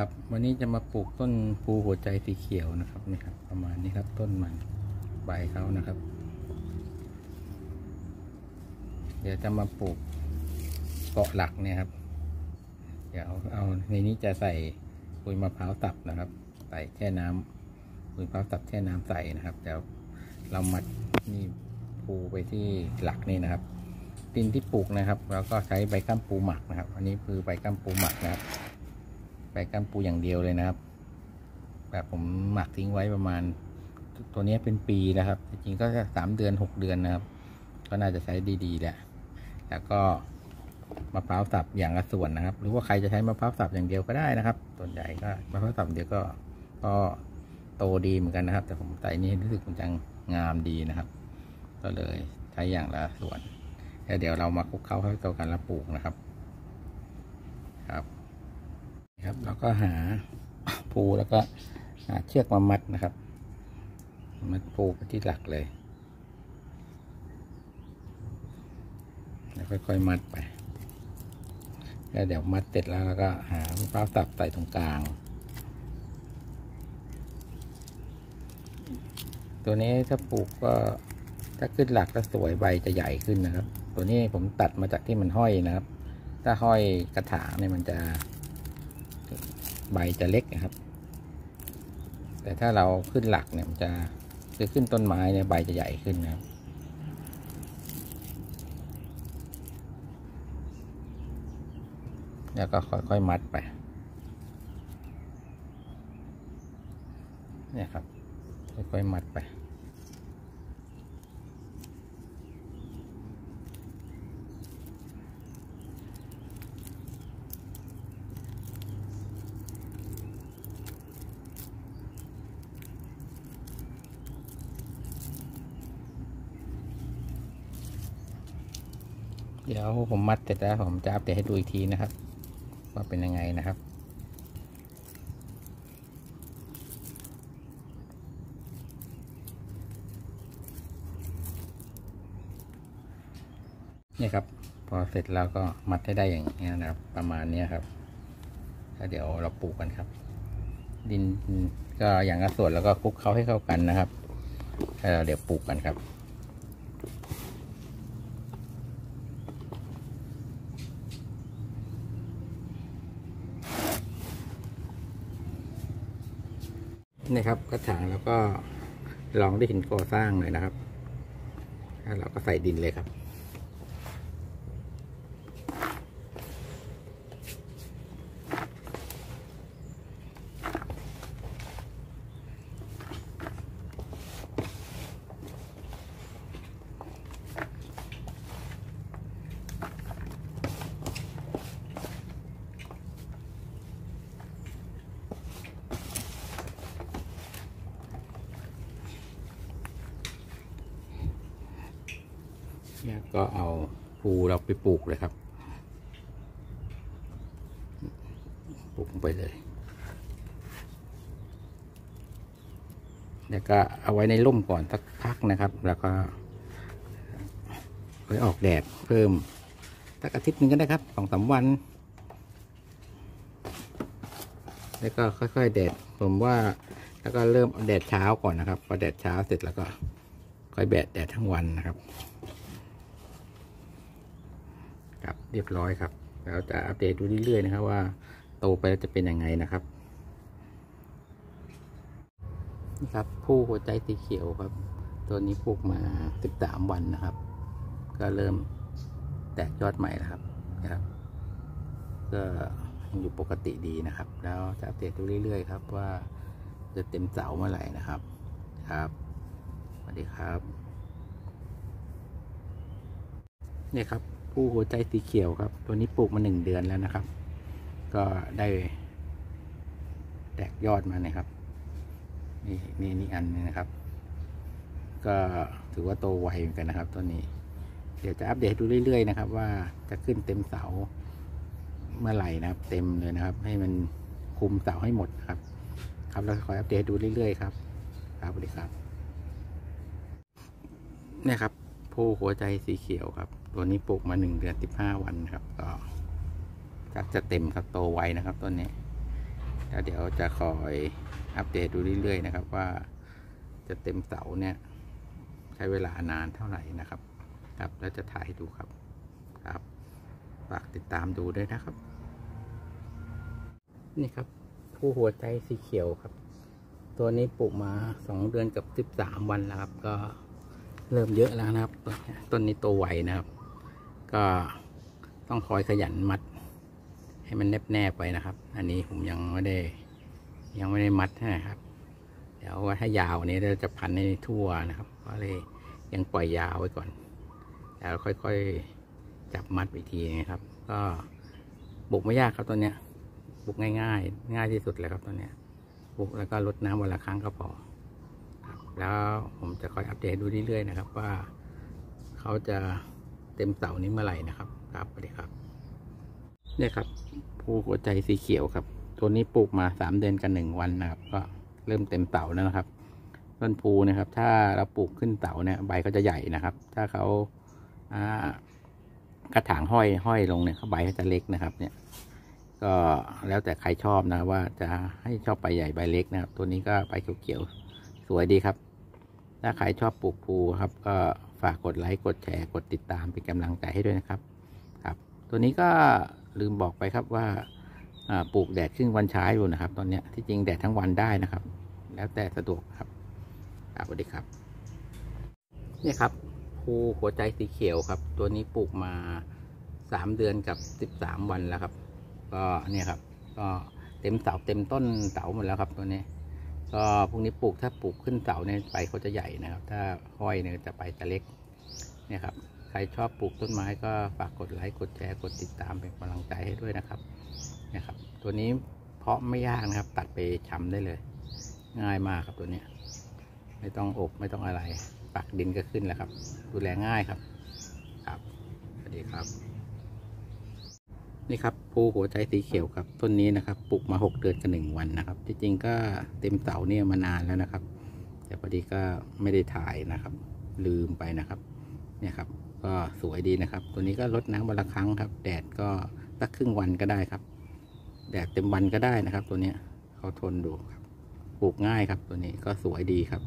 ครับ วันนี้จะมาปลูกต้นภูหัวใจสีเขียวนะครับนี่ครับ ประมาณนี้ครับต้นมันใบเขานะครับ เดี๋ยวจะมาปลูกเกาะหลักเนี่ยครับ เดี๋ยวเอาในนี้จะใส่ปุ๋ยมะพร้าวตับนะครับ ใส่แช่น้ำปุ๋ยมะพร้าวตับแช่น้ำใส่นะครับเดี๋ยวเรามัดนี่ภูไปที่หลักนี่นะครับดินที่ปลูกนะครับ แล้วก็ใช้ใบก้ามปูหมักนะครับ อันนี้คือใบก้ามปูหมักนะครับ ใบก้ามปูอย่างเดียวเลยนะครับ แบบผมหมักทิ้งไว้ประมาณ ตัวนี้เป็นปีนะครับ จริงๆก็สามเดือนหกเดือนนะครับ ก็น่าจะใช้ดีๆแหละแล้วก็มะพร้าวสับอย่างละส่วนนะครับ หรือว่าใครจะใช้มะพร้าวสับอย่างเดียวก็ได้นะครับ ส่วนใหญ่ก็มะพร้าวสับเดียวก็ก็โตดีเหมือนกันนะครับ แต่ผมใส่นี่รู้สึกมันจะงงามดีนะครับ ก็เลยใช้อย่างละส่วนแล้วเดี๋ยวเรามาคลุกเคล้าให้เข้ากันแล้วปลูกนะครับครับ แล้วก็หาภูแล้วก็หาเชือกมามัดนะครับ มัดภูไปที่หลักเลย แล้วค่อยๆมัดไป แล้วเดี๋ยวมัดเสร็จแล้วก็หามะพร้าวสับใส่ตรงกลาง ตัวนี้ถ้าปลูกก็ถ้าขึ้นหลักก็สวยใบจะใหญ่ขึ้นนะครับ ตัวนี้ผมตัดมาจากที่มันห้อยนะครับ ถ้าห้อยกระถางเนี่ยมันจะ ใบจะเล็กนะครับ แต่ถ้าเราขึ้นหลักเนี่ยมันจะคือขึ้นต้นไม้เนี่ยใบจะใหญ่ขึ้นนะครับแล้วก็ค่อยๆมัดไป เนี่ยครับ ค่อยๆมัดไป เดี๋ยวผมมัดเสร็จแล้วผมจะอัปเดตให้ดูอีกทีนะครับ ว่าเป็นยังไงนะครับนี่ครับ พอเสร็จแล้วก็มัดให้ได้อย่างนี้นะครับ ประมาณนี้ครับแล้วเดี๋ยวเราปลูกกันครับ ดินก็อย่างละส่วนแล้วก็คลุกเคล้าให้เข้ากันนะครับแล้วเดี๋ยวปลูกกันครับ นะครับกระถางแล้วก็ลองได้เห็นก่อสร้างเลยนะครับแล้วเราก็ใส่ดินเลยครับ แล้วก็เอาภูเราไปปลูกเลยครับ ปลูกไปเลย แล้วก็เอาไว้ในร่มก่อนสักพักนะครับ แล้วก็ไว้ออกแดดเพิ่มสักอาทิตย์หนึ่งก็ได้ครับสองสามวัน แล้วก็ค่อยๆแดดผมว่าแล้วก็เริ่มแดดเช้าก่อนนะครับพอแดดเช้าเสร็จแล้วก็ค่อยแบดแดดทั้งวันนะครับ ครับเรียบร้อยครับแล้วจะอัปเดตดูเรื่อยๆนะครับว่าโตไปแล้วจะเป็นยังไงนะครับนี่ครับผู้หัวใจสีเขียวครับ ตัวนี้ปลูกมาสิบสามวันนะครับ ก็เริ่มแตกยอดใหม่แล้วครับนะครับ ก็ยังอยู่ปกติดีนะครับ แล้วจะอัปเดตดูเรื่อยๆครับว่าจะเต็มเสาเมื่อไหร่นะครับครับสวัสดีครับ เนี่ยครับ ผู้หัวใจสีเขียวครับ ตัวนี้ปลูกมาหนึ่งเดือนแล้วนะครับ ก็ได้แตกยอดมาเนี่ยครับ นี่นี่นี่อันนึงนะครับ ก็ถือว่าโตไวเหมือนกันนะครับ ตัวนี้ เดี๋ยวจะอัปเดตดูเรื่อยๆนะครับ ว่าจะขึ้นเต็มเสาเมื่อไหร่นะครับ เต็มเลยนะครับ ให้มันคุมเสาให้หมดนะครับ ครับแล้วคอยอัปเดตดูเรื่อยๆครับครับสวัสดีครับเนี่ยครับผู้หัวใจสีเขียวครับ ตัวนี้ปลูกมาหนึ่งเดือนสิบห้าวันครับก็จะจะเต็มครับโตไวนะครับต้นนี้แล้วเดี๋ยวจะคอยอัปเดตดูเรื่อยๆนะครับ ว่าจะเต็มเสาเนี่ย ใช้เวลานานเท่าไหร่นะครับ ครับแล้วจะถ่ายให้ดูครับครับฝากติดตามดูด้วยนะครับ นี่ครับ ผู้หัวใจสีเขียวครับ ตัวนี้ปลูกมาสองเดือนกับสิบสามวันแล้วครับ ก็เริ่มเยอะแล้วนะครับ ต้นนี้โตไวนะครับ ก็ต้องคอยขยันมัด ให้มันแนบแนบไปนะครับ อันนี้ผมยังไม่ได้ ยังไม่ได้มัดนะครับ เดี๋ยวว่าถ้ายาวนี้เราจะพันให้ทั่วนะครับ ก็เลยยังปล่อยยาวไว้ก่อน แล้วค่อยๆจับมัดอีกทีนะครับ ก็บุกไม่ยากครับตัวเนี้ย บุกง่ายๆ ง่ายที่สุดเลยครับตัวเนี้ยบุกแล้วก็ลดน้ำวันละครั้งก็พอแล้วผมจะคอยอัปเดตดูเรื่อยๆนะครับว่าเขาจะ เต็มเสานี้เมื่อไหร่นะครับ ครับสวัสดีครับเนี่ยครับผู้หัวใจสีเขียวครับ ตัวนี้ปลูกมาสามเดือนกันหนึ่งวันนะครับ ก็เริ่มเต็มเสาแล้วนะครับต้นพูนะครับ ถ้าเราปลูกขึ้นเสาเนี่ยใบก็จะใหญ่นะครับ ถ้าเขาอ่ากระถางห้อยห้อยลงเนี่ยเขาใบเขาจะเล็กนะครับ เนี่ย ก็แล้วแต่ใครชอบนะว่าจะให้ชอบใบใหญ่ใบเล็กนะครับ ตัวนี้ก็ใบเขียวๆสวยดีครับ ถ้าใครชอบปลูกพูครับ ก็ ฝากกดไลค์กดแชร์กดติดตามเป็นกำลังใจให้ด้วยนะครับครับ ตัวนี้ก็ลืมบอกไปครับว่าปลูกแดดครึ่งวันใช้อยู่นะครับ ตอนนี้ที่จริงแดดทั้งวันได้นะครับ แล้วแต่สะดวกครับสวัสดีครับนี่ครับภูหัวใจสีเขียวครับ ตัวนี้ปลูกมาสามเดือนกับสิบสามวันแล้วครับ ก็เนี่ยครับ ก็เต็มเสาเต็มต้นเสาหมดแล้วครับตัวนี้ ก็พวกนี้ปลูกถ้าปลูกขึ้นเสาเนี่ยใบเขาจะใหญ่นะครับ ถ้าห้อยเนี่ยจะใบจะเล็กเนี่ยครับใครชอบปลูกต้นไม้ก็ฝากกดไลค์กดแชร์กดติดตามเป็นกำลังใจให้ด้วยนะครับเนี่ยครับ ตัวนี้เพาะไม่ยากนะครับ ตัดไปชำได้เลย ง่ายมากครับตัวนี้ ไม่ต้องอบไม่ต้องอะไร ปักดินก็ขึ้นแล้วครับ ดูแลง่ายครับครับสวัสดีครับ นี่ครับ ภูหัวใจสีเขียวครับต้นนี้นะครับปลูกมาหกเดือนกับหนึ่งวันนะครับ จริงๆก็เต็มเสาเนี่ยมานานแล้วนะครับ แต่พอดีก็ไม่ได้ถ่ายนะครับ ลืมไปนะครับเนี่ยครับ ก็สวยดีนะครับ ตัวนี้ก็ลดน้ำวันละครั้งครับ แดดก็สักครึ่งวันก็ได้ครับ แดดเต็มวันก็ได้นะครับ ตัวนี้เขาทนดูครับปลูกง่ายครับ ตัวนี้ก็สวยดีครับ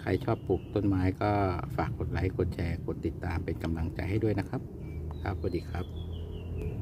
ใครชอบปลูกต้นไม้ก็ฝากกดไลค์กดแชร์กดติดตามเป็นกำลังใจให้ด้วยนะครับ ครับสวัสดีครับ